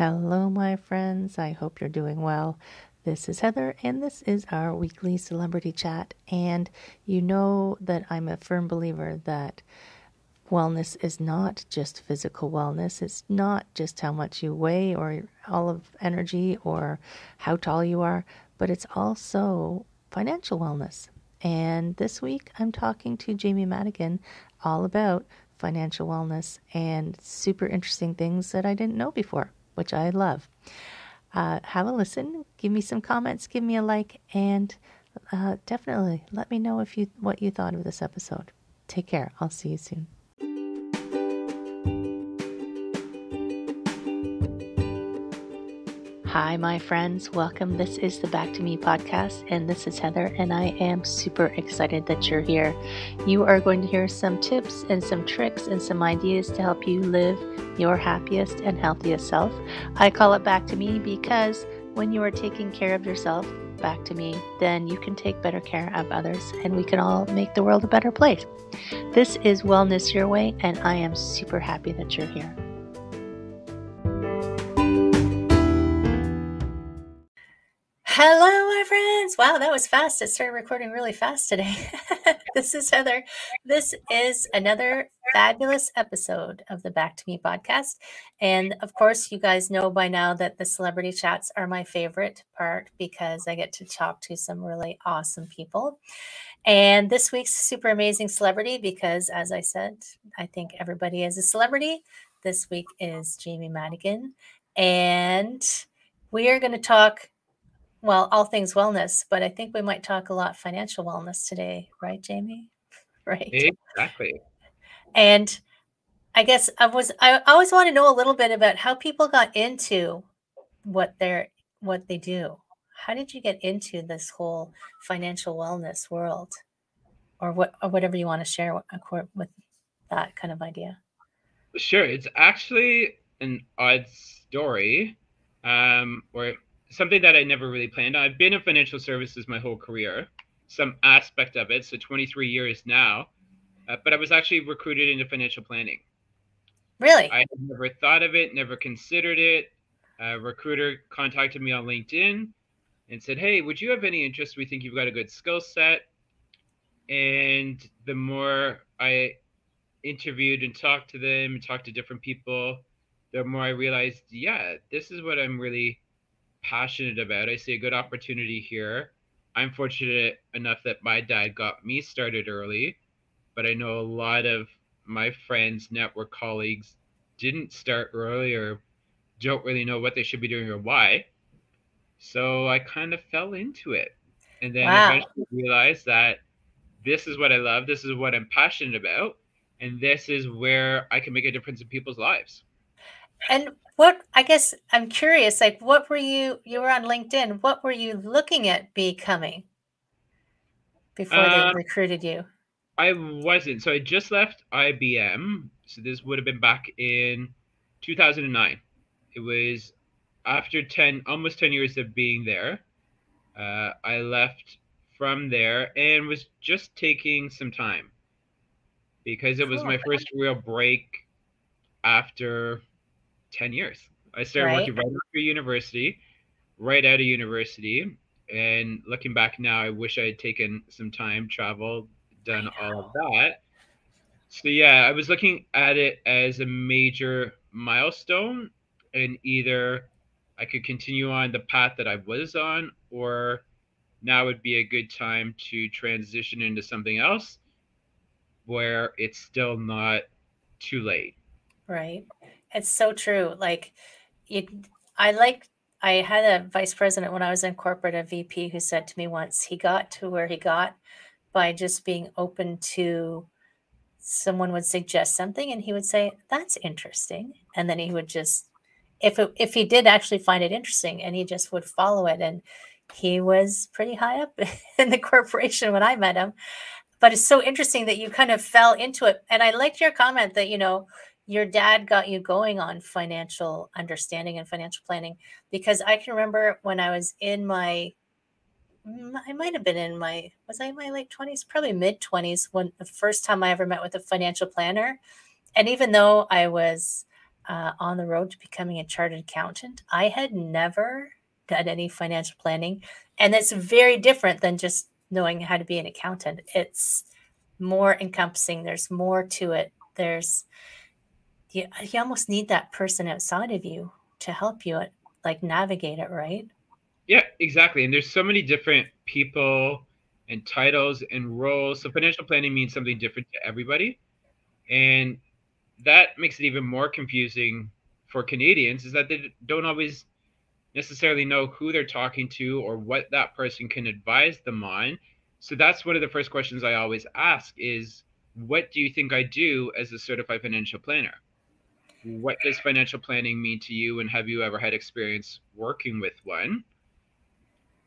Hello, my friends. I hope you're doing well. This is Heather, and this is our weekly celebrity chat. And you know that I'm a firm believer that wellness is not just physical wellness. It's not just how much you weigh or all of energy or how tall you are, but it's also financial wellness. And this week I'm talking to Jamie Madigan all about financial wellness and super interesting things that I didn't know before, which I love. Uh, have a listen, give me some comments, give me a like, and uh, definitely let me know if you what you thought of this episode. Take care. I'll see you soon. Hi, my friends. Welcome. This is the Back to Me podcast, and this is Heather, and I am super excited that you're here. You are going to hear some tips and some tricks and some ideas to help you live your happiest and healthiest self. I call it Back to Me because when you are taking care of yourself, back to me, then you can take better care of others, and we can all make the world a better place. This is Wellness Your Way, and I am super happy that you're here. Hello, my friends. Wow, that was fast. It started recording really fast today. this is Heather. This is another fabulous episode of the Back to Me podcast. And of course, you guys know by now that the celebrity chats are my favorite part because I get to talk to some really awesome people. And this week's super amazing celebrity, because as I said, I think everybody is a celebrity. This week is Jamie Madigan. And we are going to talk well, all things wellness, but I think we might talk a lot financial wellness today, right, Jamie? Right. Exactly. And I guess I was I always want to know a little bit about how people got into what they're what they do. How did you get into this whole financial wellness world? Or what or whatever you want to share with that kind of idea. Sure. It's actually an odd story um, where something that I never really planned on. I've been in financial services my whole career, some aspect of it, so 23 years now. Uh, but I was actually recruited into financial planning. Really? I never thought of it, never considered it. A recruiter contacted me on LinkedIn and said, Hey, would you have any interest? We think you've got a good skill set. And the more I interviewed and talked to them and talked to different people, the more I realized, yeah, this is what I'm really passionate about. I see a good opportunity here. I'm fortunate enough that my dad got me started early, but I know a lot of my friends, network colleagues didn't start early or don't really know what they should be doing or why. So I kind of fell into it. And then wow. eventually realized that this is what I love, this is what I'm passionate about, and this is where I can make a difference in people's lives. And what I guess I'm curious, like what were you you were on LinkedIn, what were you looking at becoming before uh, they recruited you? I wasn't. So I just left IBM. So this would have been back in 2009. It was after 10 almost 10 years of being there. Uh, I left from there and was just taking some time because it was cool. my first real break after 10 years. I started right. working right after university, right out of university. And looking back now, I wish I had taken some time, traveled, done all of that. So, yeah, I was looking at it as a major milestone, and either I could continue on the path that I was on, or now would be a good time to transition into something else where it's still not too late. Right. It's so true. Like you I like I had a vice president when I was in corporate, a VP who said to me once he got to where he got by just being open to someone would suggest something and he would say, That's interesting. And then he would just if it, if he did actually find it interesting and he just would follow it and he was pretty high up in the corporation when I met him. But it's so interesting that you kind of fell into it. And I liked your comment that, you know, your dad got you going on financial understanding and financial planning because I can remember when I was in my mm, I might have been in my was I in my late 20s, probably mid 20s when the first time I ever met with a financial planner. And even though I was uh, on the road to becoming a chartered accountant, I had never done any financial planning. And it's very different than just knowing how to be an accountant. It's more encompassing, there's more to it. There's, you, you almost need that person outside of you to help you like navigate it, right? Yeah, exactly. And there's so many different people and titles and roles. So financial planning means something different to everybody. And that makes it even more confusing for Canadians is that they don't always necessarily know who they're talking to or what that person can advise them on. So that's one of the first questions I always ask is what do you think I do as a certified financial planner? What does financial planning mean to you and have you ever had experience working with one?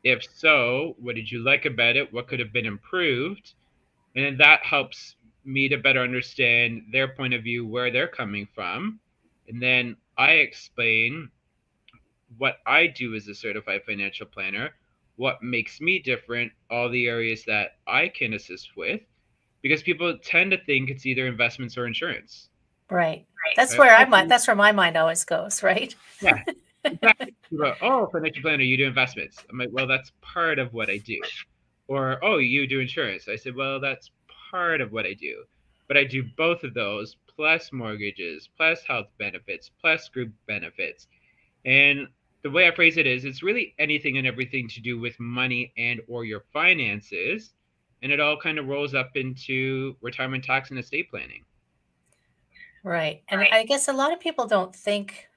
If so, what did you like about it? What could have been improved? And that helps me to better understand their point of view, where they're coming from. And then I explain what I do as a certified financial planner, what makes me different, all the areas that I can assist with, because people tend to think it's either investments or insurance. Right. That's where I might. That's where my mind always goes. Right. Yeah. Exactly. oh, financial planner, you do investments. I'm like, well, that's part of what I do. Or oh, you do insurance. I said, well, that's part of what I do, but I do both of those plus mortgages, plus health benefits, plus group benefits. And the way I phrase it is it's really anything and everything to do with money and or your finances. And it all kind of rolls up into retirement tax and estate planning. Right. And right. I guess a lot of people don't think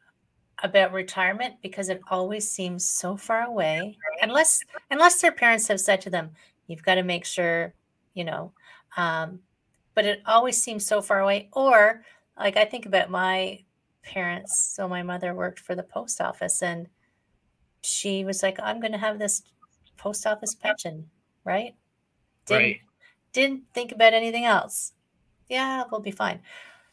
about retirement because it always seems so far away unless unless their parents have said to them you've got to make sure you know um, but it always seems so far away. Or like I think about my parents. So my mother worked for the post office and she was like, I'm going to have this post office pension, right? Didn't, right. Didn't think about anything else. Yeah, we'll be fine.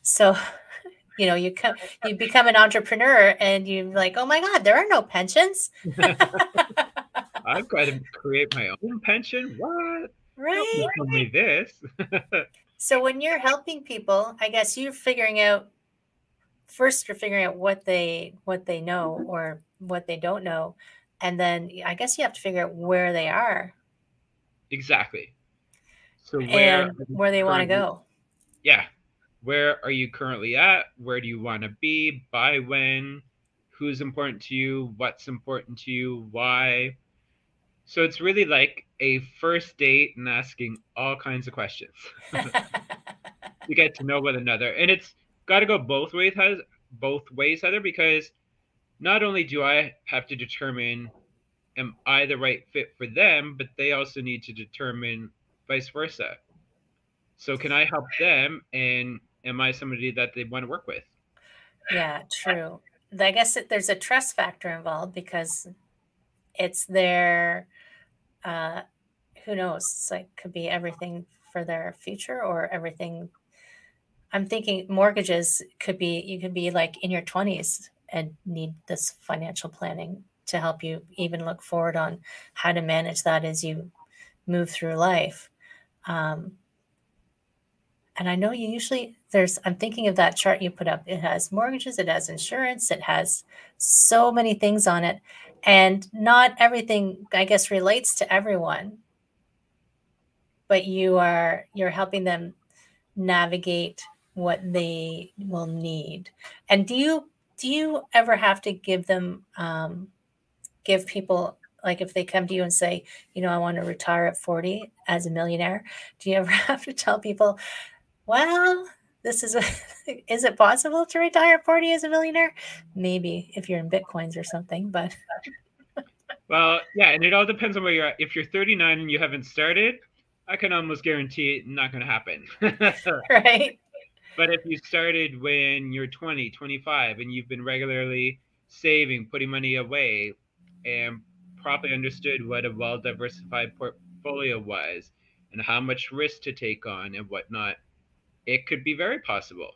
So, you know, you come, you become an entrepreneur and you're like, oh my God, there are no pensions. I've got to create my own pension. What? Right. Only this. so when you're helping people, I guess you're figuring out first you're figuring out what they what they know mm-hmm. or what they don't know. And then I guess you have to figure out where they are. Exactly. So where and where they want to go. Yeah. Where are you currently at? Where do you want to be? By when? Who's important to you? What's important to you? Why? So it's really like a first date and asking all kinds of questions. you get to know one another, and it's got to go both ways. Both ways, Heather, because not only do I have to determine am I the right fit for them, but they also need to determine vice versa. So can I help them, and am I somebody that they want to work with? Yeah, true. I guess there's a trust factor involved because it's their uh, who knows? It's like could be everything for their future or everything. I'm thinking mortgages could be you could be like in your 20s and need this financial planning to help you even look forward on how to manage that as you move through life. Um, and I know you usually there's I'm thinking of that chart you put up. It has mortgages, it has insurance, it has so many things on it and not everything i guess relates to everyone but you are you're helping them navigate what they will need and do you do you ever have to give them um, give people like if they come to you and say you know i want to retire at 40 as a millionaire do you ever have to tell people well this is a, is it possible to retire at 40 as a millionaire? Maybe if you're in bitcoins or something but well yeah and it all depends on where you're at. If you're 39 and you haven't started i can almost guarantee it's not going to happen. Right. But if you started when you're 20 25 and you've been regularly saving putting money away and properly understood what a well diversified portfolio was and how much risk to take on and whatnot it could be very possible.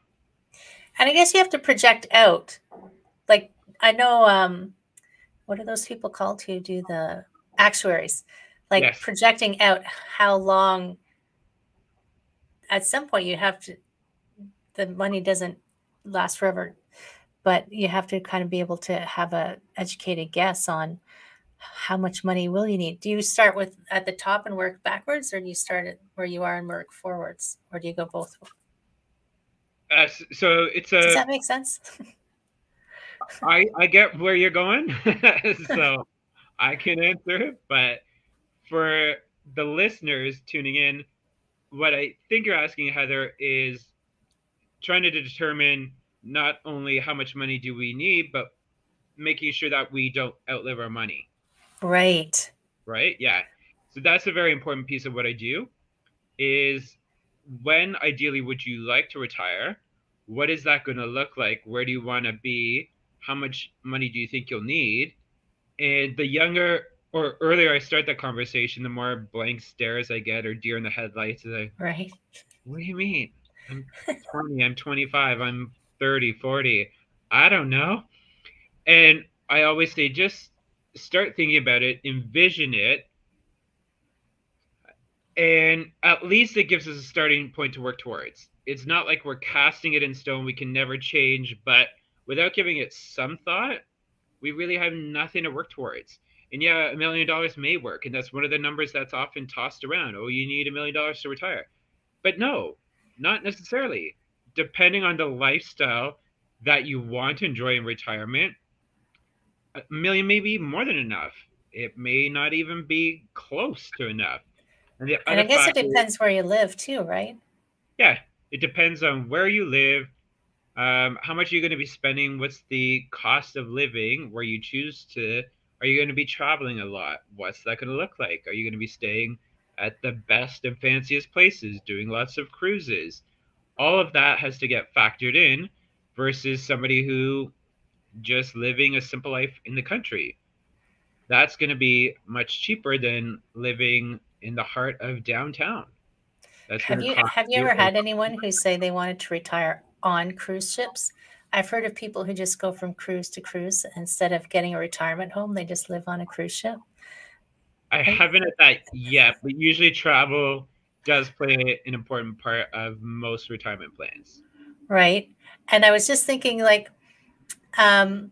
And I guess you have to project out. Like I know um what are those people called who do the actuaries? Like yes. projecting out how long at some point you have to the money doesn't last forever. but you have to kind of be able to have a educated guess on how much money will you need? Do you start with at the top and work backwards, or do you start at where you are and work forwards, or do you go both? Uh, so it's a. Does that make sense? I I get where you're going, so I can answer it. But for the listeners tuning in, what I think you're asking, Heather, is trying to determine not only how much money do we need, but making sure that we don't outlive our money. Right. Right? Yeah. So that's a very important piece of what I do is when ideally would you like to retire? What is that going to look like? Where do you want to be? How much money do you think you'll need? And the younger or earlier I start that conversation, the more blank stares I get or deer in the headlights. Like, right. What do you mean? I'm 20, I'm 25, I'm 30, 40. I don't know. And I always say, just start thinking about it, envision it, and at least it gives us a starting point to work towards. It's not like we're casting it in stone, we can never change, but without giving it some thought, we really have nothing to work towards. And yeah, a million dollars may work, and that's one of the numbers that's often tossed around. Oh, you need a million dollars to retire. But no, not necessarily. Depending on the lifestyle that you want to enjoy in retirement, a million may be more than enough. It may not even be close to enough. And, and I guess it depends where you live too, right? Yeah, it depends on where you live, um, how much you're going to be spending, what's the cost of living where you choose to. Are you going to be traveling a lot? What's that going to look like? Are you going to be staying at the best and fanciest places, doing lots of cruises? All of that has to get factored in versus somebody who just living a simple life in the country. That's going to be much cheaper than living in the heart of downtown. That's have you have you ever had anyone who say they wanted to retire on cruise ships? I've heard of people who just go from cruise to cruise instead of getting a retirement home, they just live on a cruise ship. I haven't had that yet, but usually travel does play an important part of most retirement plans. Right. And I was just thinking like um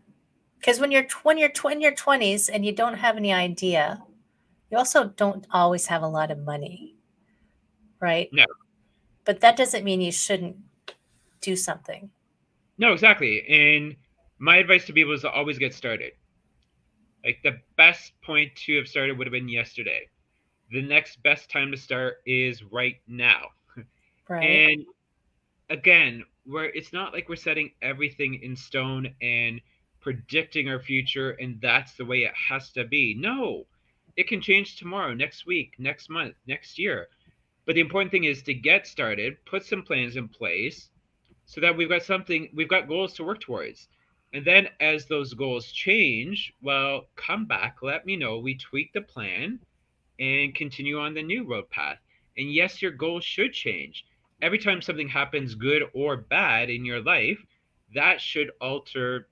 because when you're when you're in your 20s and you don't have any idea, you also don't always have a lot of money. Right? No. But that doesn't mean you shouldn't do something. No, exactly. And my advice to people is to always get started. Like the best point to have started would have been yesterday. The next best time to start is right now. Right. And again, where it's not like we're setting everything in stone and predicting our future and that's the way it has to be. No. It can change tomorrow, next week, next month, next year. But the important thing is to get started, put some plans in place so that we've got something, we've got goals to work towards. And then as those goals change, well, come back, let me know. We tweak the plan and continue on the new road path. And yes, your goals should change. Every time something happens, good or bad, in your life, that should alter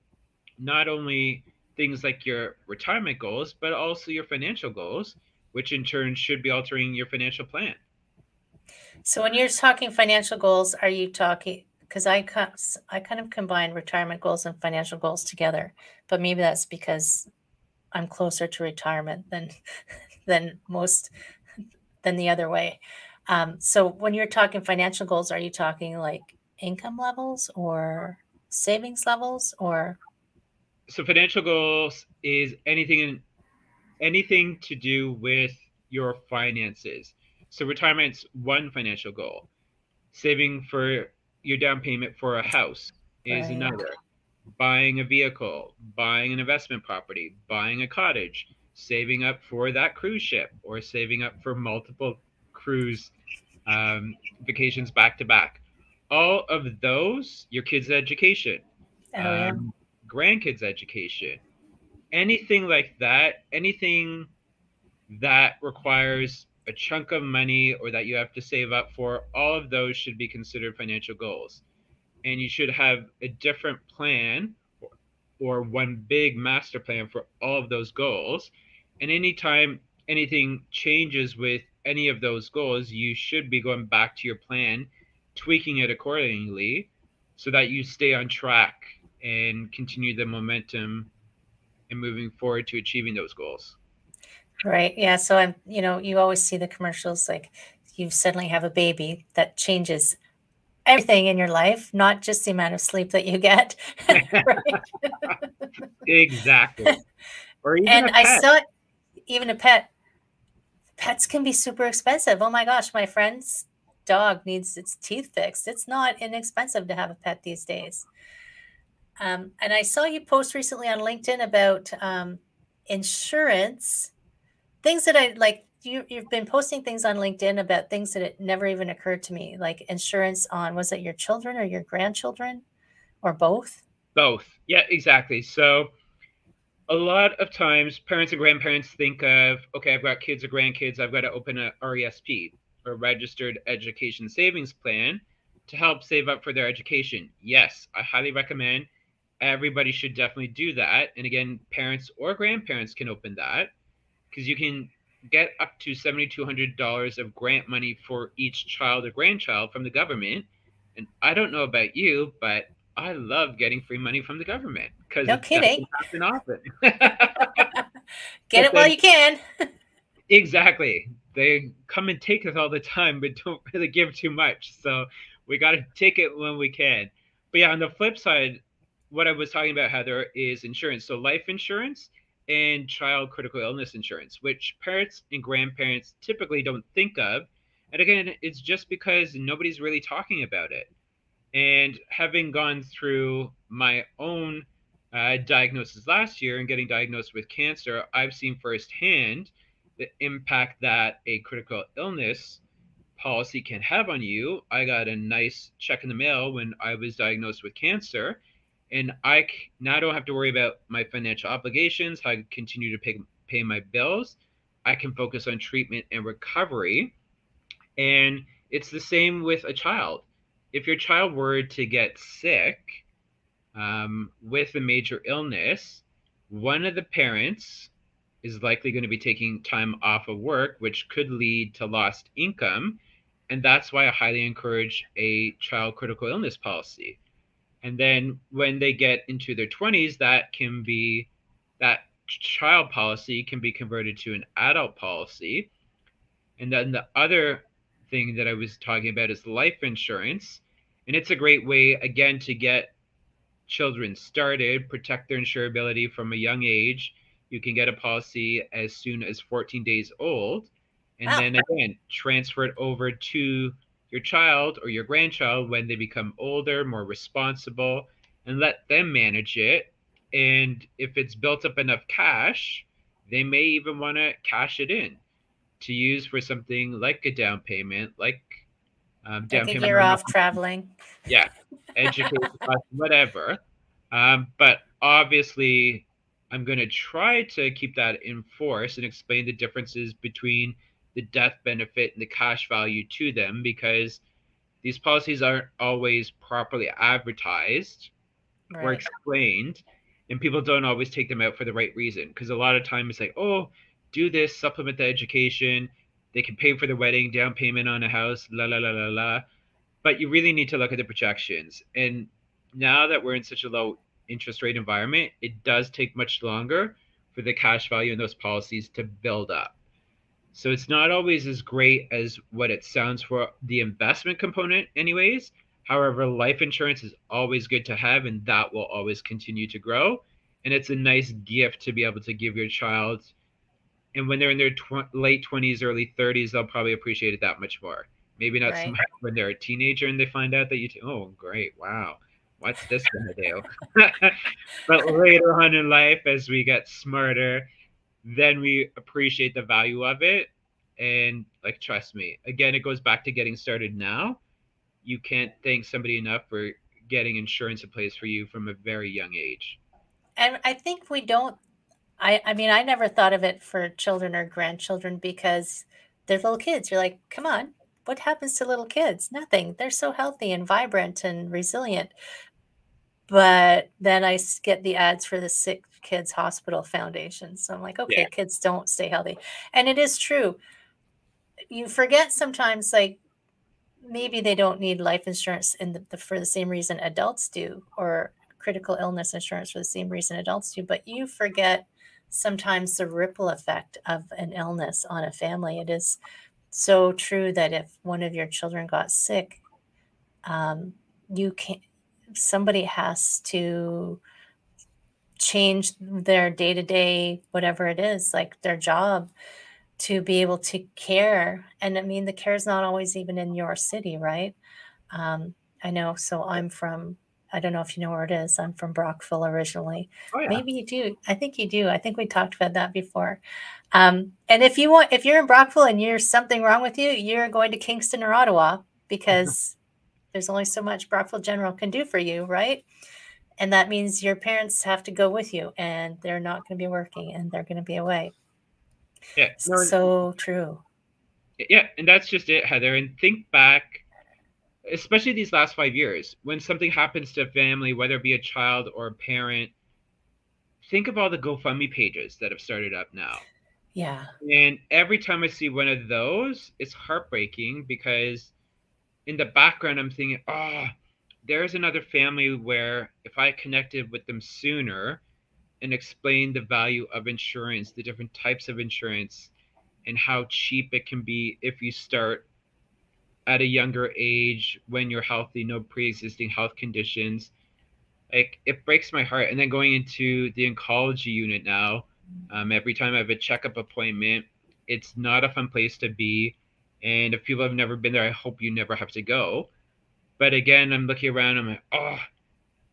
not only things like your retirement goals, but also your financial goals, which in turn should be altering your financial plan. So, when you're talking financial goals, are you talking because I I kind of combine retirement goals and financial goals together, but maybe that's because I'm closer to retirement than than most than the other way. Um, so when you're talking financial goals, are you talking like income levels or savings levels or? So financial goals is anything in anything to do with your finances. So retirement's one financial goal. Saving for your down payment for a house is right. another. Buying a vehicle, buying an investment property, buying a cottage, saving up for that cruise ship, or saving up for multiple cruise um, vacations back to back. All of those, your kids' education, oh, yeah. um, grandkids' education, anything like that, anything that requires a chunk of money or that you have to save up for, all of those should be considered financial goals. And you should have a different plan or, one big master plan for all of those goals. And anytime anything changes with any of those goals, you should be going back to your plan, tweaking it accordingly so that you stay on track and continue the momentum and moving forward to achieving those goals. Right. Yeah. So I'm, you know, you always see the commercials like you suddenly have a baby that changes everything in your life, not just the amount of sleep that you get. exactly. and I saw it, even a pet. Pets can be super expensive. Oh my gosh, my friend's dog needs its teeth fixed. It's not inexpensive to have a pet these days. Um, and I saw you post recently on LinkedIn about um, insurance, things that I like. You, you've been posting things on LinkedIn about things that it never even occurred to me, like insurance on was it your children or your grandchildren, or both? Both. Yeah, exactly. So a lot of times, parents and grandparents think of okay, I've got kids or grandkids, I've got to open a RESP or registered education savings plan to help save up for their education. Yes, I highly recommend everybody should definitely do that. And again, parents or grandparents can open that because you can get up to $7,200 of grant money for each child or grandchild from the government. And I don't know about you, but I love getting free money from the government because no kidding. happen often. get it while you can. exactly. They come and take it all the time, but don't really give too much. So we got to take it when we can. But yeah, on the flip side, what I was talking about, Heather, is insurance. So life insurance and child critical illness insurance, which parents and grandparents typically don't think of. And again, it's just because nobody's really talking about it. And having gone through my own uh, diagnosis last year and getting diagnosed with cancer, I've seen firsthand the impact that a critical illness policy can have on you. I got a nice check in the mail when I was diagnosed with cancer and I now don't have to worry about my financial obligations, how I continue to pay pay my bills. I can focus on treatment and recovery. And it's the same with a child. If your child were to get sick um, with a major illness, one of the parents is likely going to be taking time off of work, which could lead to lost income. And that's why I highly encourage a child critical illness policy and then when they get into their 20s that can be that child policy can be converted to an adult policy. And then the other thing that i was talking about is life insurance. And it's a great way again to get children started protect their insurability from a young age. You can get a policy as soon as 14 days old. And wow. then again transfer it over to your child or your grandchild when they become older, more responsible, and let them manage it. And if it's built up enough cash, they may even want to cash it in to use for something like a down payment, like um, down payment. You're off traveling. Yeah, education, whatever. Um, but obviously, I'm going to try to keep that in force and explain the differences between the death benefit and the cash value to them because these policies aren't always properly advertised right. or explained and people don't always take them out for the right reason. Because a lot of times it's like oh do this supplement the education. They can pay for the wedding down payment on a house la la la la la. But you really need to look at the projections. And now that we're in such a low interest rate environment it does take much longer for the cash value in those policies to build up so it's not always as great as what it sounds for the investment component, anyways. However, life insurance is always good to have, and that will always continue to grow. And it's a nice gift to be able to give your child. And when they're in their tw- late 20s, early 30s, they'll probably appreciate it that much more. Maybe not right. so much when they're a teenager and they find out that you, t- oh, great, wow, what's this going to do? but later on in life, as we get smarter, then we appreciate the value of it. And like, trust me, again, it goes back to getting started now. You can't thank somebody enough for getting insurance in place for you from a very young age. And I think we don't. I, I mean, I never thought of it for children or grandchildren because they're little kids. You're like, come on, what happens to little kids? Nothing. They're so healthy and vibrant and resilient. But then I get the ads for the sick Kids Hospital Foundation. So I'm like, okay, yeah. kids don't stay healthy. And it is true. You forget sometimes, like, maybe they don't need life insurance in the, the, for the same reason adults do or critical illness insurance for the same reason adults do, but you forget sometimes the ripple effect of an illness on a family. It is so true that if one of your children got sick, um, you can somebody has to change their day to day, whatever it is, like their job to be able to care. And I mean, the care is not always even in your city, right? Um, I know. So I'm from, I don't know if you know where it is. I'm from Brockville originally. Oh yeah. Maybe you do. I think you do. I think we talked about that before. Um, and if you want, if you're in Brockville and you're something wrong with you, you're going to Kingston or Ottawa because there's only so much Brockville General can do for you, right? And that means your parents have to go with you and they're not going to be working and they're going to be away. Yeah. No, So true. yeah, and that's just it, Heather. And think back, especially these last five years, when something happens to a family, whether it be a child or a parent, think of all the GoFundMe pages that have started up now. Yeah. And every time I see one of those, it's heartbreaking because in the background, I'm thinking, oh, there's another family where if I connected with them sooner and explained the value of insurance, the different types of insurance, and how cheap it can be if you start at a younger age when you're healthy, no pre existing health conditions. Like it breaks my heart. And then going into the oncology unit now, um, every time I have a checkup appointment, it's not a fun place to be. And if people have never been there, I hope you never have to go. But again, I'm looking around, I'm like, oh,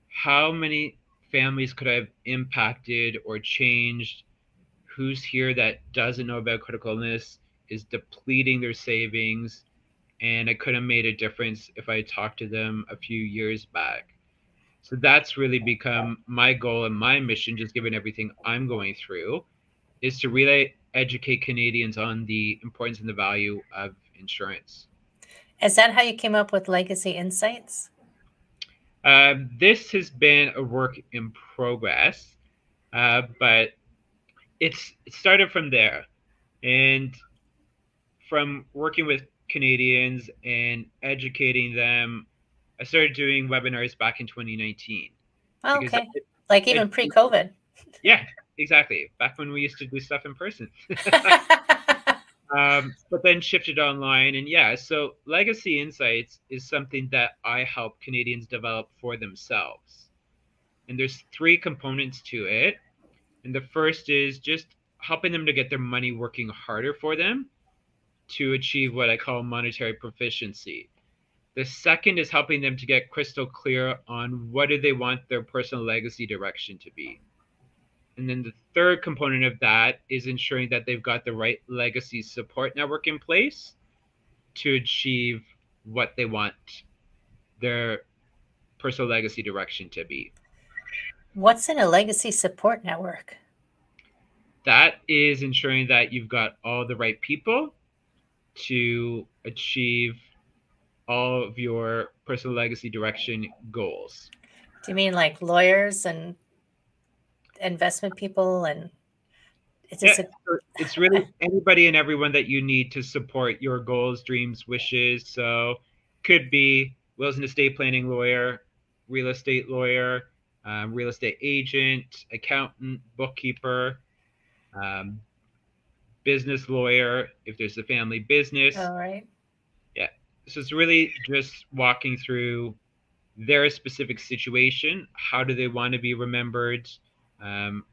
how many families could I have impacted or changed? Who's here that doesn't know about critical illness, is depleting their savings, and I could have made a difference if I talked to them a few years back. So that's really become my goal and my mission, just given everything I'm going through, is to really educate Canadians on the importance and the value of insurance. Is that how you came up with Legacy Insights? Um, this has been a work in progress, uh, but it's it started from there, and from working with Canadians and educating them, I started doing webinars back in 2019. Oh, okay. it- Like even it- pre COVID. yeah, exactly. Back when we used to do stuff in person. um, but then shifted online. And yeah, so Legacy Insights is something that I help Canadians develop for themselves. And there's three components to it. And the first is just helping them to get their money working harder for them to achieve what I call monetary proficiency. The second is helping them to get crystal clear on what do they want their personal legacy direction to be. And then the third component of that is ensuring that they've got the right legacy support network in place to achieve what they want their personal legacy direction to be. What's in a legacy support network? That is ensuring that you've got all the right people to achieve all of your personal legacy direction goals. Do you mean like lawyers and investment people and it's just Yeah, it's really anybody and everyone that you need to support your goals, dreams, wishes. So could be wills and estate planning lawyer, real estate lawyer, um, real estate agent, accountant, bookkeeper, um, business lawyer if there's a family business. all right. So it's really just walking through their specific situation. How do they want to be remembered? Um,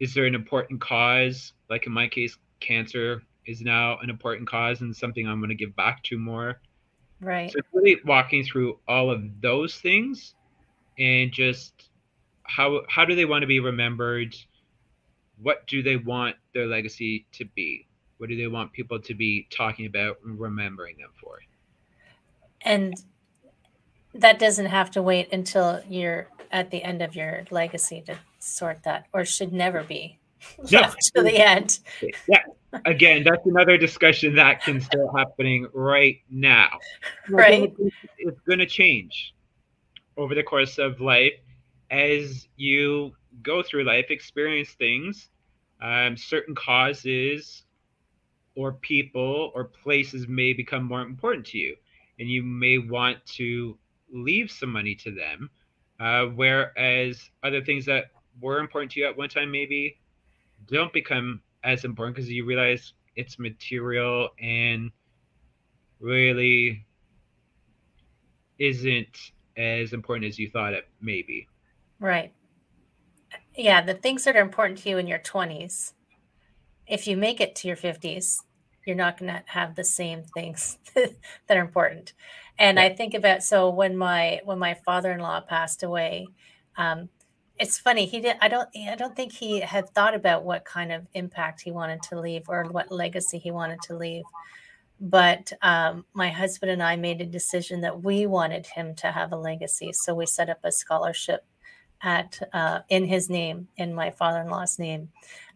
is there an important cause? Like in my case, cancer is now an important cause and something I'm going to give back to more. Right. So really walking through all of those things and just how how do they want to be remembered? What do they want their legacy to be? What do they want people to be talking about and remembering them for? And that doesn't have to wait until you're at the end of your legacy to sort that, or should never be No. left to the end. Yeah. Again, that's another discussion that can start happening right now. Right. It's going to change over the course of life as you go through life, experience things, um, certain causes or people or places may become more important to you. And you may want to leave some money to them Uh, whereas other things that were important to you at one time maybe don't become as important because you realize it's material and really isn't as important as you thought it may be. Right. Yeah, the things that are important to you in your 20s, if you make it to your 50s, you're not going to have the same things that are important. And I think about so when my when my father-in-law passed away, um, it's funny he did. I don't. I don't think he had thought about what kind of impact he wanted to leave or what legacy he wanted to leave. But um, my husband and I made a decision that we wanted him to have a legacy, so we set up a scholarship at uh, in his name, in my father-in-law's name,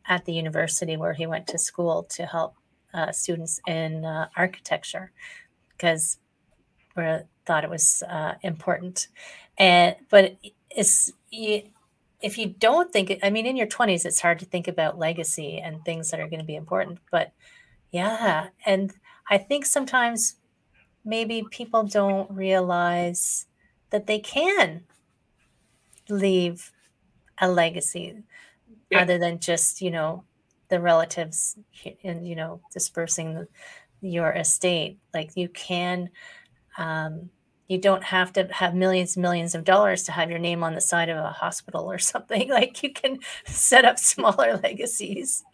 at the university where he went to school to help uh, students in uh, architecture because we thought it was uh, important. And but it's if you don't think I mean, in your 20s, it's hard to think about legacy and things that are going to be important. But yeah, and I think sometimes maybe people don't realize that they can leave a legacy yeah. other than just you know the relatives and you know dispersing the, your estate like you can um, you don't have to have millions and millions of dollars to have your name on the side of a hospital or something. Like you can set up smaller legacies.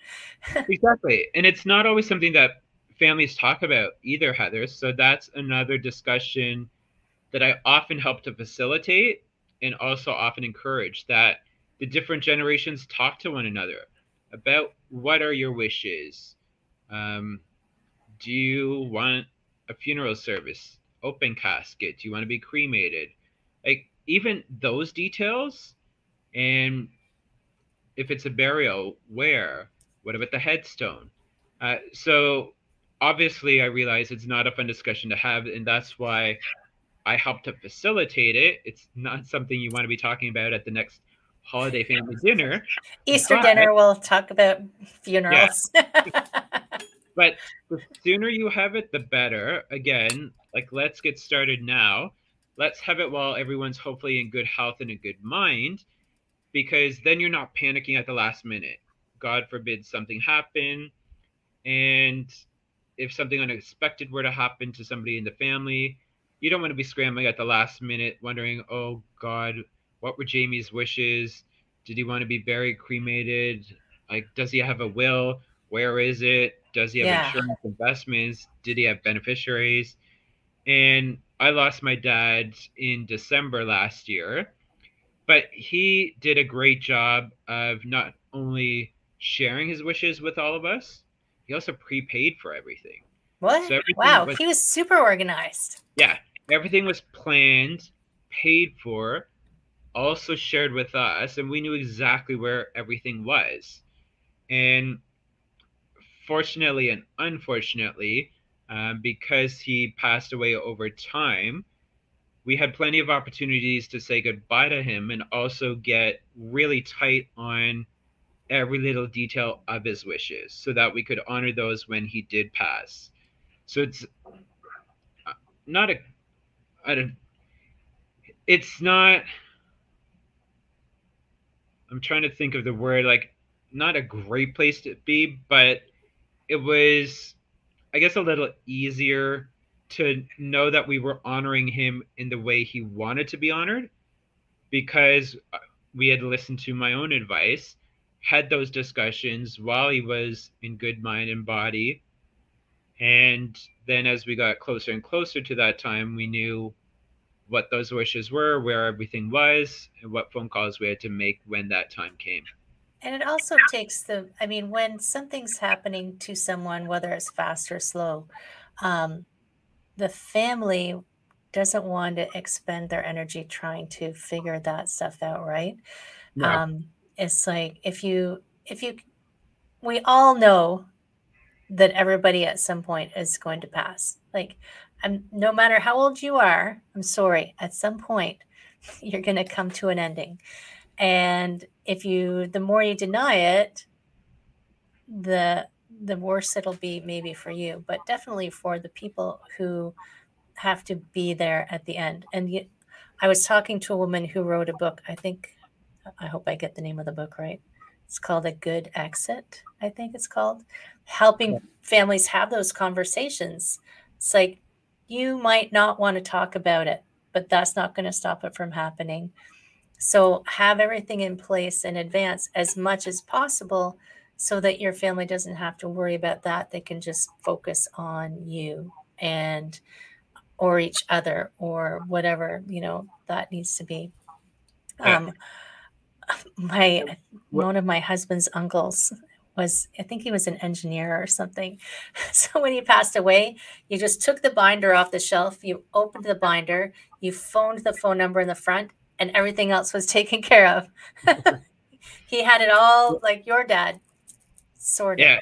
Exactly. And it's not always something that families talk about either heather. So that's another discussion that i often help to facilitate and also often encourage that the different generations talk to one another about what are your wishes. Um, do you want a funeral service open casket do you want to be cremated like even those details and if it's a burial where what about the headstone uh, so obviously i realize it's not a fun discussion to have and that's why i help to facilitate it it's not something you want to be talking about at the next holiday family dinner. Easter but, dinner, we'll talk about funerals. Yeah. but the sooner you have it, the better. Again, like let's get started now. Let's have it while everyone's hopefully in good health and a good mind, because then you're not panicking at the last minute. God forbid something happen. And if something unexpected were to happen to somebody in the family, you don't want to be scrambling at the last minute, wondering, oh God, what were Jamie's wishes? Did he want to be buried, cremated? Like, does he have a will? Where is it? Does he have yeah. insurance investments? Did he have beneficiaries? And I lost my dad in December last year, but he did a great job of not only sharing his wishes with all of us, he also prepaid for everything. What? So wow, was, he was super organized. Yeah, everything was planned, paid for, also shared with us, and we knew exactly where everything was. And fortunately and unfortunately, um, because he passed away over time, we had plenty of opportunities to say goodbye to him and also get really tight on every little detail of his wishes so that we could honor those when he did pass. So it's uh, not a, don't, it's not I'm trying to think of the word like not a great place to be, but it was I guess a little easier to know that we were honoring him in the way he wanted to be honored because uh, we had listened to my own advice, had those discussions while he was in good mind and body. And then as we got closer and closer to that time, we knew what those wishes were, where everything was, and what phone calls we had to make when that time came. And it also takes the, I mean, when something's happening to someone, whether it's fast or slow, um, the family doesn't want to expend their energy trying to figure that stuff out, right? No. Um, it's like if you, if you, we all know that everybody at some point is going to pass. Like I'm no matter how old you are, I'm sorry, at some point you're going to come to an ending. And if you the more you deny it, the the worse it'll be maybe for you, but definitely for the people who have to be there at the end. And yet, I was talking to a woman who wrote a book. I think, I hope I get the name of the book right. It's called A Good Exit, I think it's called. Helping yeah. families have those conversations. It's like you might not want to talk about it, but that's not going to stop it from happening. So have everything in place in advance as much as possible so that your family doesn't have to worry about that. They can just focus on you and or each other or whatever, you know, that needs to be. Um, my one of my husband's uncles was I think he was an engineer or something. So when he passed away, you just took the binder off the shelf, you opened the binder, you phoned the phone number in the front, and everything else was taken care of. he had it all like your dad sort of. Yeah.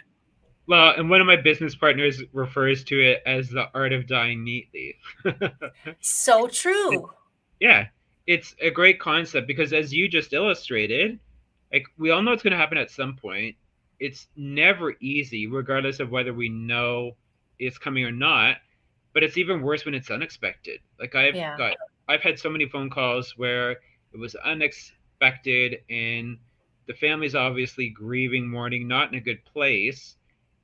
Well, and one of my business partners refers to it as the art of dying neatly. so true. Yeah. It's a great concept because as you just illustrated, like we all know it's going to happen at some point. It's never easy regardless of whether we know it's coming or not, but it's even worse when it's unexpected. Like I've yeah. got I've had so many phone calls where it was unexpected and the family's obviously grieving, mourning, not in a good place.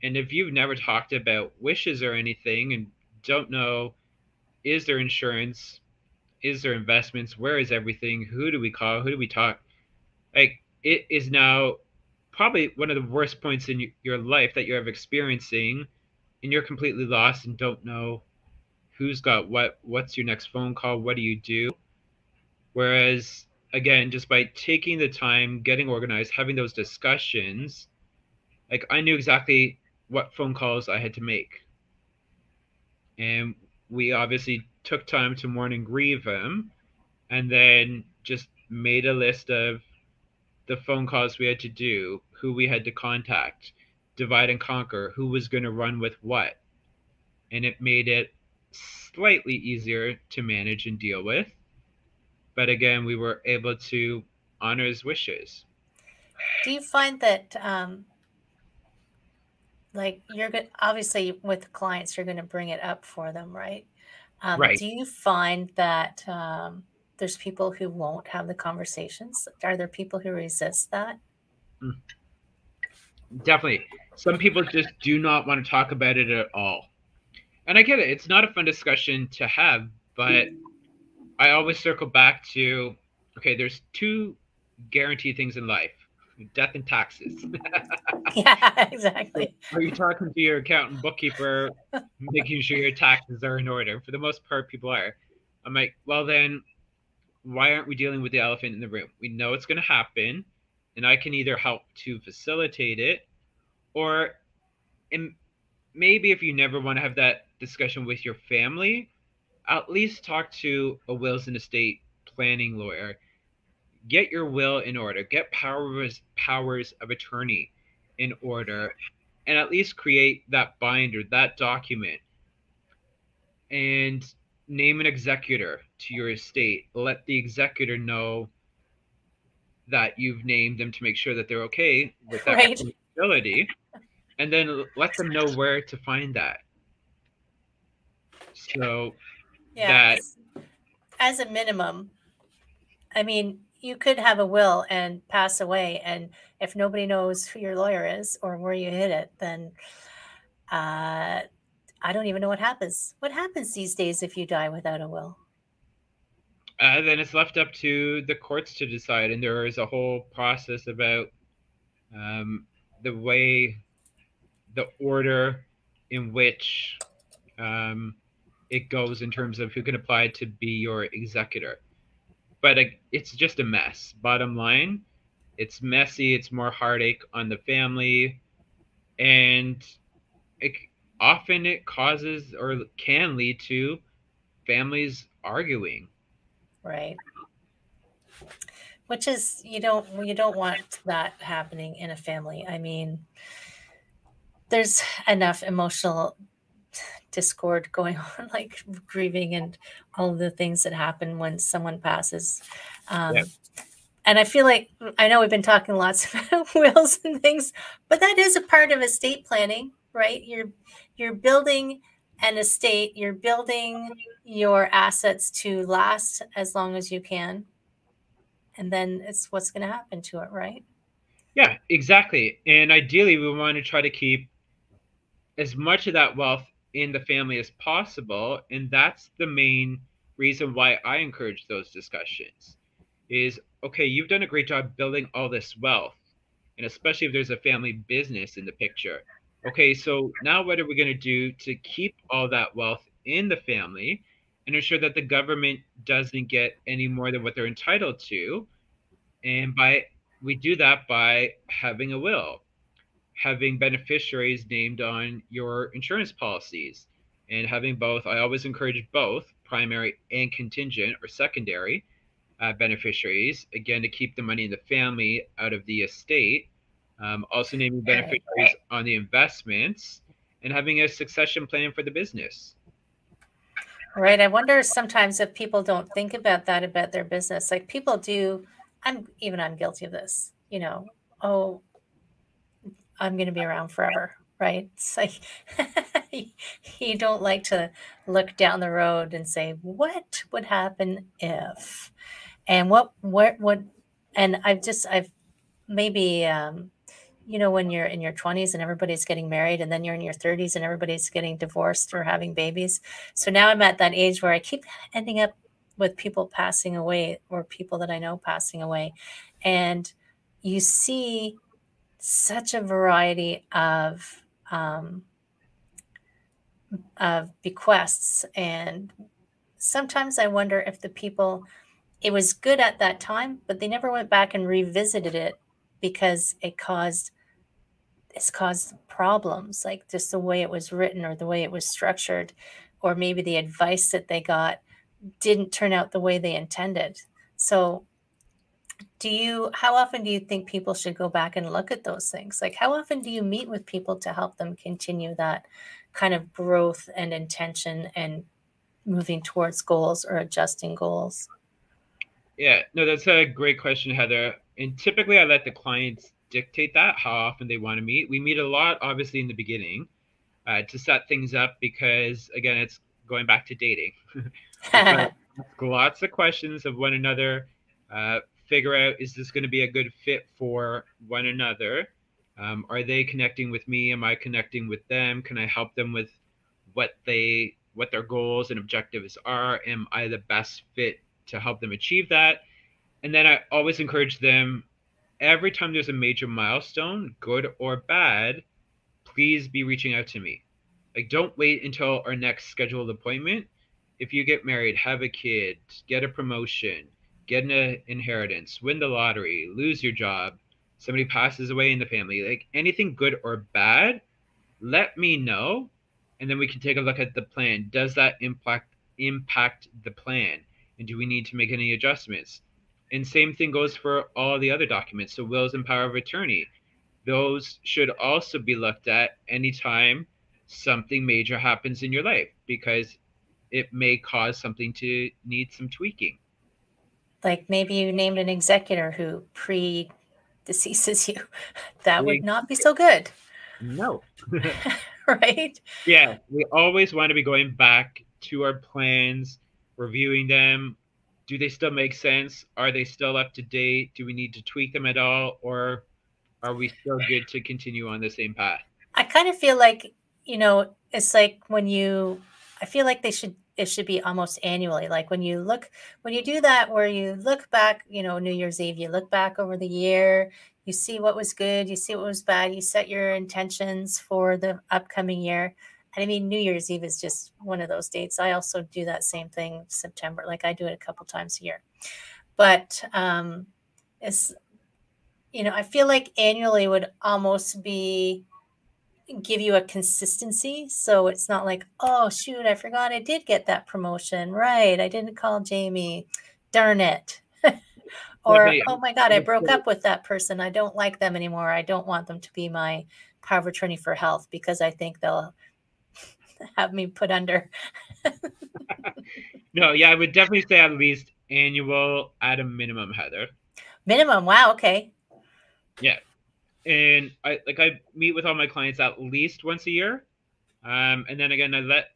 And if you've never talked about wishes or anything and don't know, is there insurance? Is there investments? Where is everything? Who do we call? Who do we talk? Like, it is now probably one of the worst points in your life that you're experiencing, and you're completely lost and don't know who's got what, what's your next phone call, what do you do? Whereas again, just by taking the time, getting organized, having those discussions, like I knew exactly what phone calls I had to make. And we obviously took time to mourn and grieve him and then just made a list of the phone calls we had to do, who we had to contact, divide and conquer, who was going to run with what. And it made it slightly easier to manage and deal with but again, we were able to honor his wishes. Do you find that, um, like, you're good, obviously with clients, you're going to bring it up for them, right? Um, right. Do you find that um, there's people who won't have the conversations? Are there people who resist that? Mm. Definitely. Some people just do not want to talk about it at all. And I get it. It's not a fun discussion to have, but I always circle back to okay, there's two guaranteed things in life death and taxes. yeah, exactly. Are you talking to your accountant, bookkeeper, making sure your taxes are in order? For the most part, people are. I'm like, well, then why aren't we dealing with the elephant in the room? We know it's going to happen, and I can either help to facilitate it, or maybe if you never want to have that discussion with your family, at least talk to a wills and estate planning lawyer. Get your will in order. Get powers powers of attorney in order, and at least create that binder, that document, and name an executor to your estate. Let the executor know that you've named them to make sure that they're okay with that right. responsibility, and then let them know where to find that. So yeah. That... As a minimum, I mean, you could have a will and pass away, and if nobody knows who your lawyer is or where you hid it, then uh, I don't even know what happens. What happens these days if you die without a will? Uh, then it's left up to the courts to decide, and there is a whole process about um, the way, the order in which um, it goes in terms of who can apply to be your executor. But it's just a mess. Bottom line, it's messy. It's more heartache on the family, and it, often it causes or can lead to families arguing. Right. Which is you don't you don't want that happening in a family. I mean, there's enough emotional discord going on, like grieving and all the things that happen when someone passes. Um, yeah. And I feel like I know we've been talking lots about wills and things, but that is a part of estate planning, right? You're you're building an estate, you're building your assets to last as long as you can. And then it's what's going to happen to it, right? Yeah, exactly. And ideally, we want to try to keep as much of that wealth in the family as possible. And that's the main reason why I encourage those discussions is okay, you've done a great job building all this wealth. And especially if there's a family business in the picture. Okay, so now what are we going to do to keep all that wealth in the family and ensure that the government doesn't get any more than what they're entitled to? And by we do that by having a will, having beneficiaries named on your insurance policies, and having both. I always encourage both primary and contingent or secondary uh, beneficiaries, again, to keep the money in the family out of the estate. Um, also naming beneficiaries on the investments and having a succession plan for the business. Right. I wonder sometimes if people don't think about that about their business. Like people do, I'm even I'm guilty of this, you know, oh, I'm going to be around forever. Right. It's like you don't like to look down the road and say, what would happen if? And what, what, what, and I've just, I've maybe, um, you know, when you're in your 20s and everybody's getting married, and then you're in your 30s and everybody's getting divorced or having babies. So now I'm at that age where I keep ending up with people passing away or people that I know passing away. And you see such a variety of, um, of bequests. And sometimes I wonder if the people, it was good at that time, but they never went back and revisited it because it caused it's caused problems like just the way it was written or the way it was structured or maybe the advice that they got didn't turn out the way they intended so do you how often do you think people should go back and look at those things like how often do you meet with people to help them continue that kind of growth and intention and moving towards goals or adjusting goals yeah no that's a great question heather and typically i let the clients dictate that how often they want to meet. We meet a lot, obviously, in the beginning uh, to set things up because, again, it's going back to dating. lots of questions of one another. Uh, figure out is this going to be a good fit for one another? Um, are they connecting with me? Am I connecting with them? Can I help them with what they what their goals and objectives are? Am I the best fit to help them achieve that? And then I always encourage them every time there's a major milestone, good or bad, please be reaching out to me. Like, don't wait until our next scheduled appointment. If you get married, have a kid, get a promotion, get an inheritance, win the lottery, lose your job, somebody passes away in the family, like anything good or bad, let me know, and then we can take a look at the plan. Does that impact impact the plan? And do we need to make any adjustments? And same thing goes for all the other documents. So wills and power of attorney. Those should also be looked at anytime something major happens in your life because it may cause something to need some tweaking. Like maybe you named an executor who pre deceases you. That would not be so good. No. right? Yeah. We always want to be going back to our plans, reviewing them, do they still make sense? Are they still up to date? Do we need to tweak them at all, or are we still good to continue on the same path? I kind of feel like you know it's like when you. I feel like they should it should be almost annually. Like when you look when you do that, where you look back, you know, New Year's Eve, you look back over the year, you see what was good, you see what was bad, you set your intentions for the upcoming year And I mean, New Year's Eve is just one of those dates. I also do that same thing September. Like I do it a couple times a year. But um, it's, you know, I feel like annually would almost be give you a consistency. So it's not like, oh, shoot, I forgot I did get that promotion. Right. I didn't call Jamie. Darn it. or, oh my God, I broke up with that person. I don't like them anymore. I don't want them to be my power of attorney for health because I think they'll have me put under. no, yeah, I would definitely say at least annual at a minimum, Heather. Minimum. Wow. Okay. Yeah, and I like I meet with all my clients at least once a year, um, and then again I let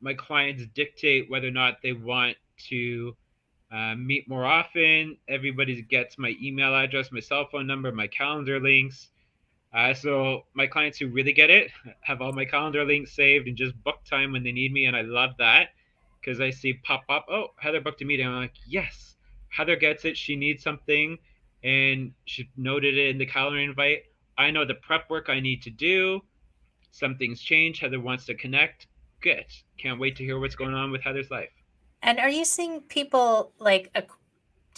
my clients dictate whether or not they want to uh, meet more often. Everybody gets my email address, my cell phone number, my calendar links. Uh, so my clients who really get it have all my calendar links saved and just book time when they need me, and I love that because I see pop up. Oh, Heather booked a meeting. I'm like, yes, Heather gets it. She needs something, and she noted it in the calendar invite. I know the prep work I need to do. Something's changed. Heather wants to connect. Good. Can't wait to hear what's going on with Heather's life. And are you seeing people like?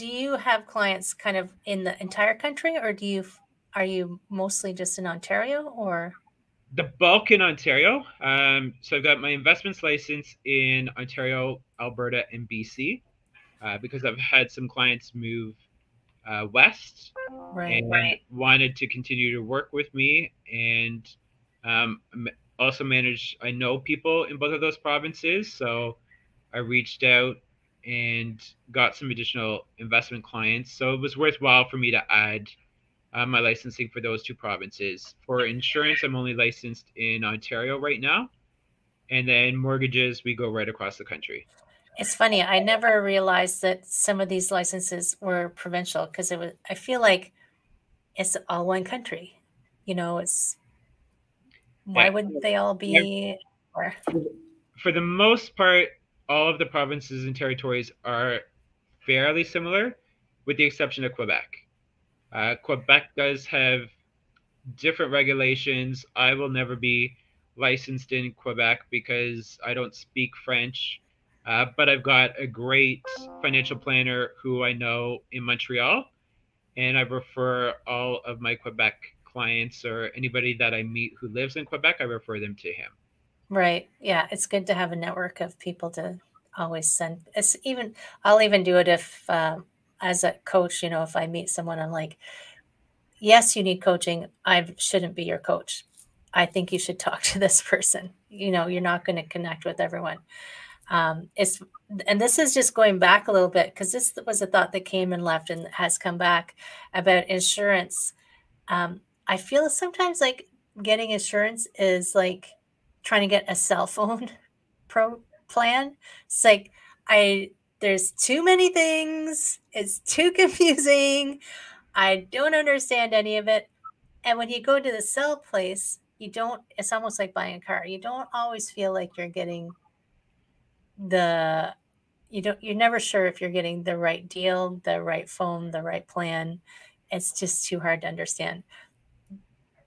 do you have clients kind of in the entire country, or do you are you mostly just in Ontario, or? The bulk in Ontario. Um, so I've got my investments license in Ontario, Alberta, and BC, uh, because I've had some clients move uh, west right, and right. wanted to continue to work with me and um, also manage i know people in both of those provinces so i reached out and got some additional investment clients. So it was worthwhile for me to add uh, my licensing for those two provinces. For insurance i'm only licensed in ontario right now and then mortgages we go right across the country it's funny. I never realized that some of these licenses were provincial because it was. I feel like it's all one country. You know, it's why yeah. wouldn't they all be? Or... For the most part, all of the provinces and territories are fairly similar, with the exception of Quebec. Uh, Quebec does have different regulations. I will never be licensed in Quebec because I don't speak French uh, but I've got a great financial planner who I know in Montreal, and I refer all of my Quebec clients or anybody that I meet who lives in Quebec, I refer them to him. Right. Yeah, it's good to have a network of people to always send. It's even I'll even do it if um, as a coach, you know, if I meet someone, I'm like, yes, you need coaching. I shouldn't be your coach. I think you should talk to this person. You know, you're not going to connect with everyone um, it's and this is just going back a little bit because this was a thought that came and left and has come back about insurance. Um, I feel sometimes like getting insurance is like trying to get a cell phone pro plan. It's like I there's too many things. It's too confusing. I don't understand any of it. And when you go to the cell place, you don't. It's almost like buying a car. You don't always feel like you're getting the you don't you're never sure if you're getting the right deal, the right phone, the right plan. It's just too hard to understand.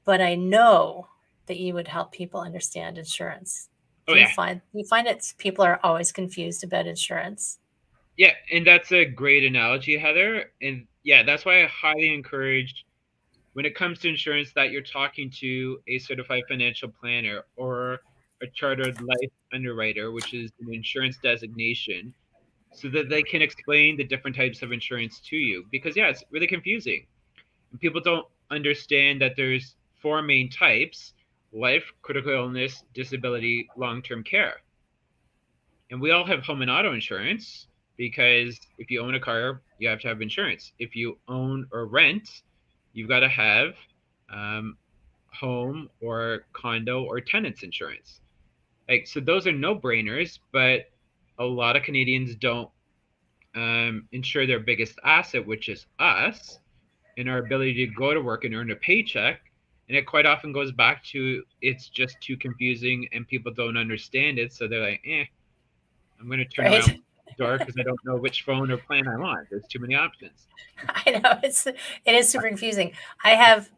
But I know that you would help people understand insurance. Oh, yeah. you find you find that people are always confused about insurance. Yeah, and that's a great analogy, Heather. And yeah, that's why I highly encourage when it comes to insurance that you're talking to a certified financial planner or a chartered life underwriter, which is an insurance designation, so that they can explain the different types of insurance to you. Because yeah, it's really confusing. And people don't understand that there's four main types: life, critical illness, disability, long-term care. And we all have home and auto insurance because if you own a car, you have to have insurance. If you own or rent, you've got to have um, home or condo or tenants insurance. Like so, those are no brainers, but a lot of Canadians don't um, insure their biggest asset, which is us, and our ability to go to work and earn a paycheck. And it quite often goes back to it's just too confusing and people don't understand it. So they're like, eh, I'm going to turn right. around door because I don't know which phone or plan I want. There's too many options. I know it's it is super confusing. I have,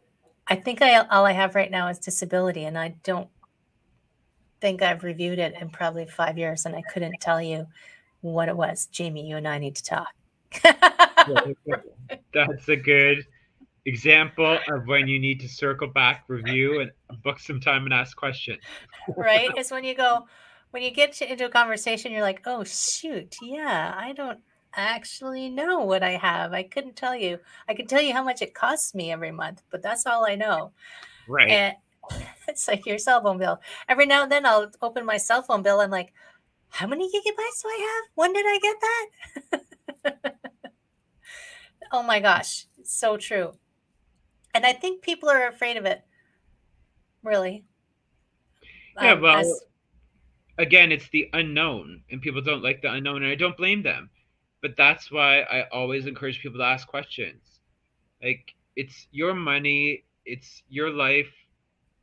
I think I all I have right now is disability, and I don't think I've reviewed it in probably five years, and I couldn't tell you what it was. Jamie, you and I need to talk. That's a good example of when you need to circle back, review, and book some time and ask questions. right? It's when you go, when you get to, into a conversation, you're like, oh, shoot, yeah, I don't actually know what I have. I couldn't tell you. I could tell you how much it costs me every month, but that's all I know. Right. And, it's like your cell phone bill. Every now and then I'll open my cell phone bill. I'm like, how many gigabytes do I have? When did I get that? oh my gosh, it's so true. And I think people are afraid of it. Really. Yeah, um, well, as... again, it's the unknown, and people don't like the unknown, and I don't blame them. But that's why I always encourage people to ask questions. Like, it's your money, it's your life.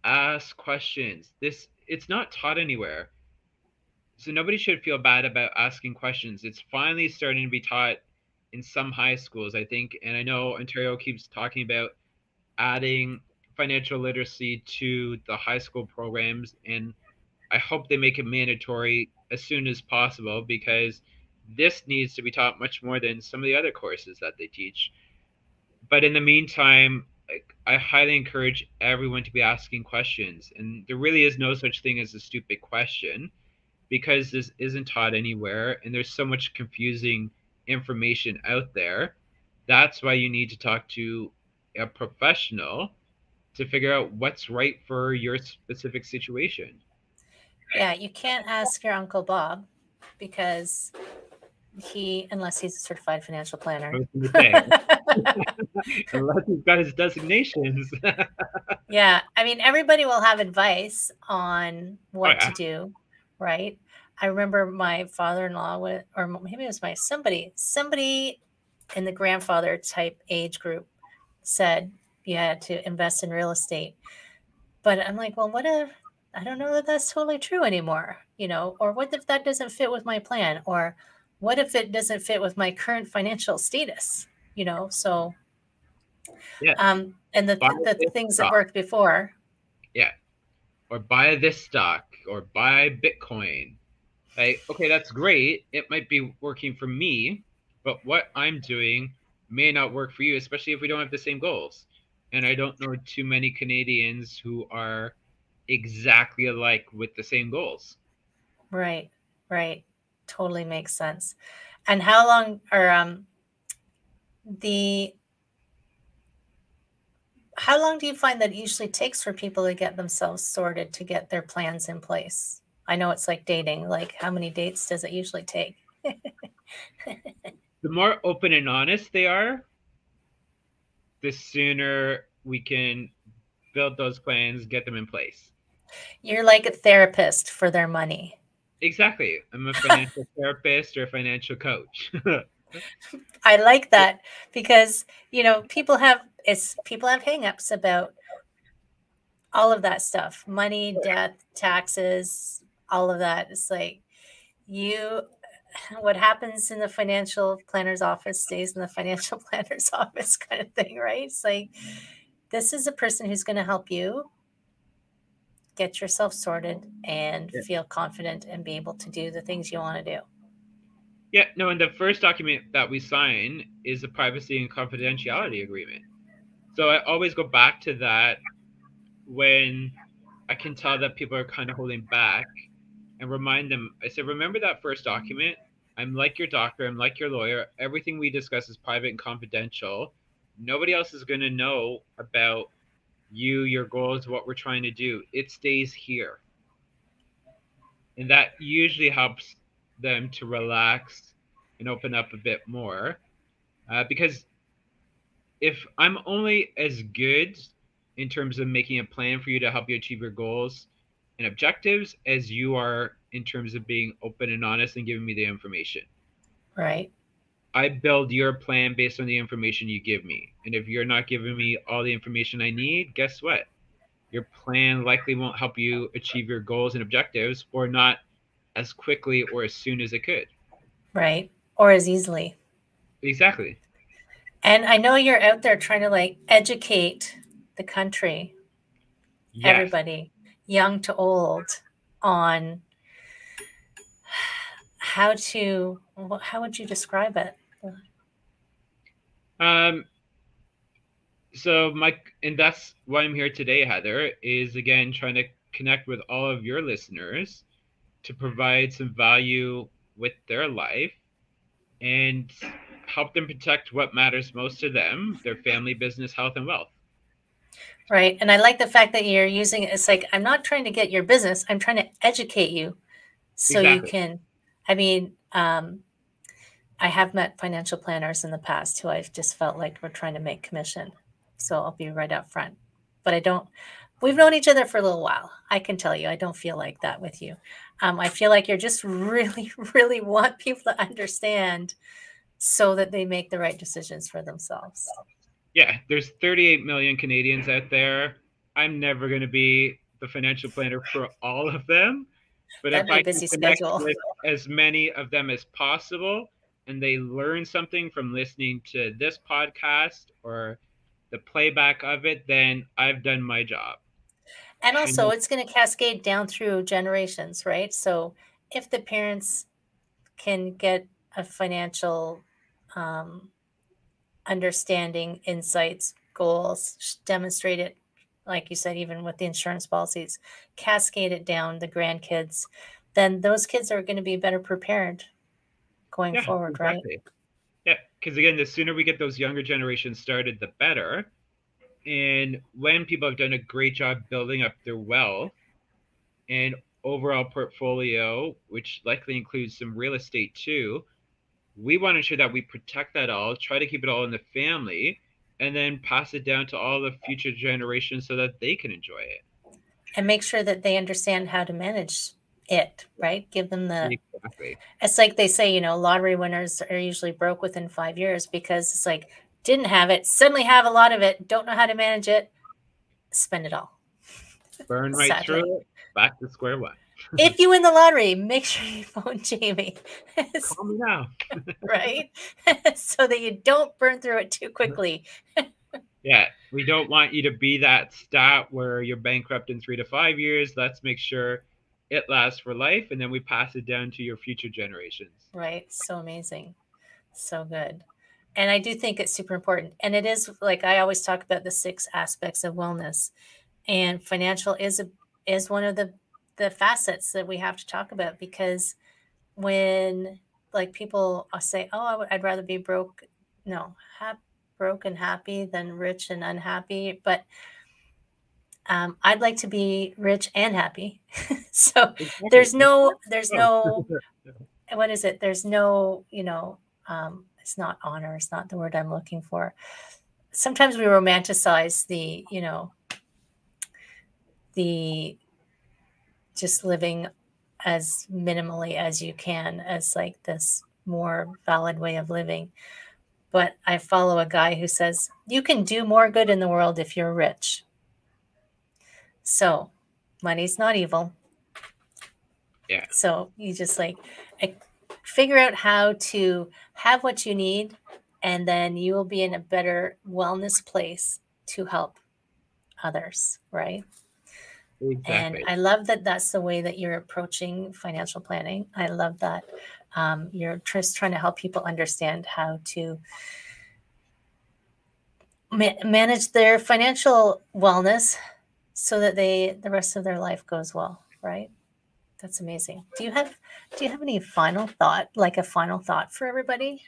Ask questions. This it's not taught anywhere. So nobody should feel bad about asking questions. It's finally starting to be taught in some high schools, I think. And I know Ontario keeps talking about adding financial literacy to the high school programs and I hope they make it mandatory as soon as possible because this needs to be taught much more than some of the other courses that they teach. But in the meantime, I highly encourage everyone to be asking questions. And there really is no such thing as a stupid question because this isn't taught anywhere and there's so much confusing information out there. That's why you need to talk to a professional to figure out what's right for your specific situation. Yeah, you can't ask your Uncle Bob because he, unless he's a certified financial planner. unless he's got his designations. yeah, I mean, everybody will have advice on what oh, yeah. to do, right? I remember my father-in-law, with, or maybe it was my somebody, somebody in the grandfather type age group said you had to invest in real estate. But I'm like, well, what if I don't know that that's totally true anymore, you know, or what if that doesn't fit with my plan or what if it doesn't fit with my current financial status, you know? So yeah. Um and the, the, the things stock. that worked before. Yeah. Or buy this stock or buy Bitcoin. Right? Okay, that's great. It might be working for me, but what I'm doing may not work for you, especially if we don't have the same goals. And I don't know too many Canadians who are exactly alike with the same goals. Right, right. Totally makes sense. And how long are um the how long do you find that it usually takes for people to get themselves sorted to get their plans in place? I know it's like dating. Like how many dates does it usually take? the more open and honest they are, the sooner we can build those plans, get them in place. You're like a therapist for their money. Exactly. I'm a financial therapist or a financial coach. I like that because you know people have it's people have hangups about all of that stuff money death taxes all of that it's like you what happens in the financial planner's office stays in the financial planner's office kind of thing right it's like this is a person who's going to help you get yourself sorted and yeah. feel confident and be able to do the things you want to do. Yeah, no, and the first document that we sign is a privacy and confidentiality agreement. So I always go back to that when I can tell that people are kind of holding back and remind them. I said, remember that first document? I'm like your doctor, I'm like your lawyer. Everything we discuss is private and confidential. Nobody else is going to know about you, your goals, what we're trying to do. It stays here. And that usually helps them to relax and open up a bit more. Uh, because if I'm only as good in terms of making a plan for you to help you achieve your goals and objectives as you are in terms of being open and honest and giving me the information. Right. I build your plan based on the information you give me. And if you're not giving me all the information I need, guess what? Your plan likely won't help you achieve your goals and objectives or not as quickly or as soon as it could. Right. Or as easily. Exactly. And I know you're out there trying to like educate the country, yes. everybody, young to old, on how to, how would you describe it? Um, so Mike, and that's why I'm here today, Heather, is again trying to connect with all of your listeners to provide some value with their life and help them protect what matters most to them, their family, business, health, and wealth. Right. And I like the fact that you're using. It's like, I'm not trying to get your business, I'm trying to educate you so exactly. you can, I mean, um, I have met financial planners in the past who I've just felt like we're trying to make commission. So I'll be right up front. But I don't we've known each other for a little while. I can tell you, I don't feel like that with you. Um, I feel like you're just really, really want people to understand so that they make the right decisions for themselves. Yeah, there's 38 million Canadians out there. I'm never going to be the financial planner for all of them, but That'd if I can connect schedule. with as many of them as possible, and they learn something from listening to this podcast or the playback of it, then I've done my job. And also, then- it's going to cascade down through generations, right? So, if the parents can get a financial um, understanding, insights, goals, demonstrate it, like you said, even with the insurance policies, cascade it down the grandkids, then those kids are going to be better prepared going forward, right? Yeah, because again, the sooner we get those younger generations started, the better. And when people have done a great job building up their wealth and overall portfolio, which likely includes some real estate too, we want to ensure that we protect that all, try to keep it all in the family, and then pass it down to all the future generations so that they can enjoy it. And make sure that they understand how to manage it, right? Give them the Exactly. it's like they say, you know, lottery winners are usually broke within five years because it's like didn't have it, suddenly have a lot of it, don't know how to manage it, spend it all. Burn right Sadly. through it, back to square one. if you win the lottery, make sure you phone Jamie, Call me now. right? so that you don't burn through it too quickly. Yeah, we don't want you to be that stat where you're bankrupt in three to five years. Let's make sure it lasts for life, and then we pass it down to your future generations. Right. So amazing. So good. And I do think it's super important. And it is like I always talk about the six aspects of wellness. And financial is a is one of the the facets that we have to talk about because when like people say, "Oh, I would, rather be broke," no, hap, broke and happy than rich and unhappy. But um, I'd like to be rich and happy. so there's no there's no what is it? There's no you know um it's not honor it's not the word i'm looking for. Sometimes we romanticize the you know the just living as minimally as you can as like this more valid way of living. But i follow a guy who says you can do more good in the world if you're rich. So money's not evil Yeah. so you just like figure out how to have what you need, and then you will be in a better wellness place to help others, right? Exactly. And I love that that's the way that you're approaching financial planning. I love that um, you're just trying to help people understand how to ma- manage their financial wellness so that they the rest of their life goes well, right? That's amazing. Do you have do you have any final thought, like a final thought for everybody?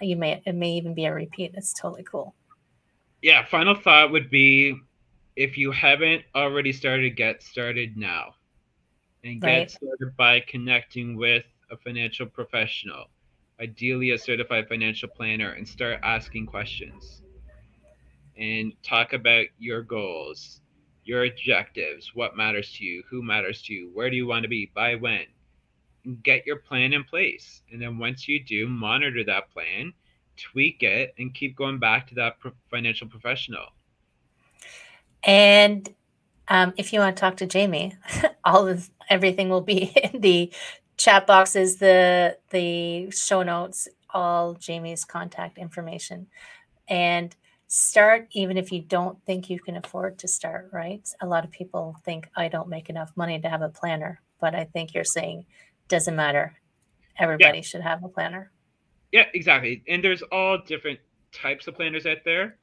You may it may even be a repeat. It's totally cool. yeah, final thought would be if you haven't already started, get started now. And get Right. started by connecting with a financial professional, ideally a certified financial planner, and start asking questions. And talk about your goals, your objectives, what matters to you, who matters to you, where do you want to be, by when. Get your plan in place. And then once you do, monitor that plan, tweak it, and keep going back to that financial professional. And um, if you want to talk to Jamie, all of everything will be in the chat boxes, the the show notes, all Jamie's contact information, and start even if you don't think you can afford to start. Right? A lot of people think I don't make enough money to have a planner, but I think you're saying doesn't matter. Everybody should have a planner. Yeah, exactly. And there's all different types of planners out there.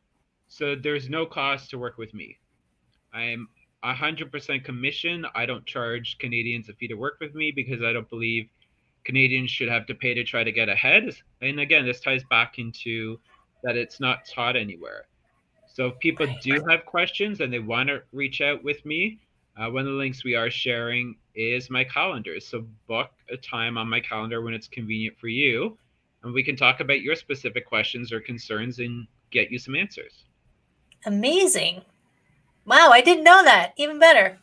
So there's no cost to work with me. I'm 100% commission. I don't charge Canadians a fee to work with me because I don't believe Canadians should have to pay to try to get ahead. And again, this ties back into that it's not taught anywhere. So if people do have questions and they want to reach out with me, uh, one of the links we are sharing is my calendar. So book a time on my calendar when it's convenient for you, and we can talk about your specific questions or concerns and get you some answers. Amazing. Wow, I didn't know that. Even better.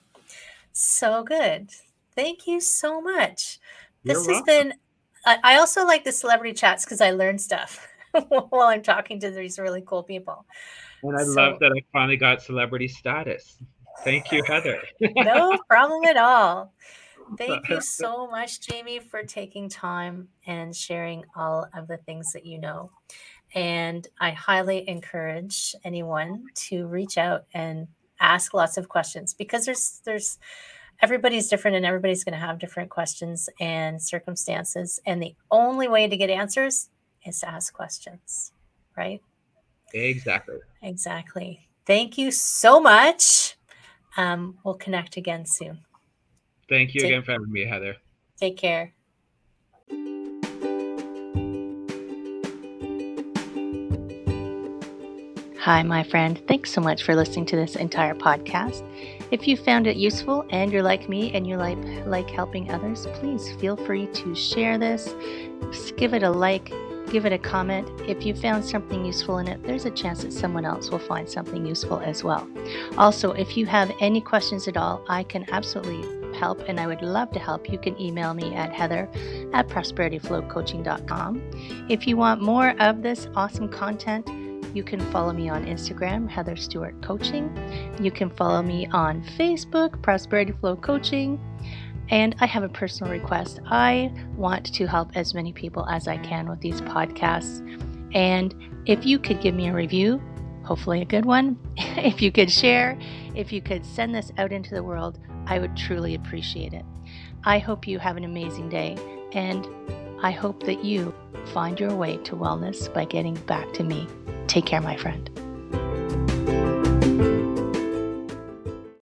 So good. Thank you so much. You're This has welcome. been. I I also like the celebrity chats because I learn stuff while I'm talking to these really cool people. And I So- love that I finally got celebrity status. Thank you, Heather. no problem at all. Thank you so much, Jamie, for taking time and sharing all of the things that you know. And I highly encourage anyone to reach out and ask lots of questions because there's there's everybody's different and everybody's going to have different questions and circumstances and the only way to get answers is to ask questions, right? exactly. Exactly. Thank you so much. Um, we'll connect again soon. Thank you Take- again for having me, Heather. Take care. Hi, my friend. Thanks so much for listening to this entire podcast. If you found it useful and you're like me and you like like helping others, please feel free to share this. Give it a like, give it a comment. If you found something useful in it, there's a chance that someone else will find something useful as well. Also, if you have any questions at all, I can absolutely help and I would love to help. You can email me at heather at prosperityflowcoaching.com. If you want more of this awesome content, you can follow me on Instagram, Heather Stewart Coaching. You can follow me on Facebook, Prosperity Flow Coaching. And I have a personal request. I want to help as many people as I can with these podcasts. And if you could give me a review, hopefully a good one, if you could share, if you could send this out into the world, I would truly appreciate it. I hope you have an amazing day, and I hope that you find your way to wellness by getting back to me. Take care, my friend.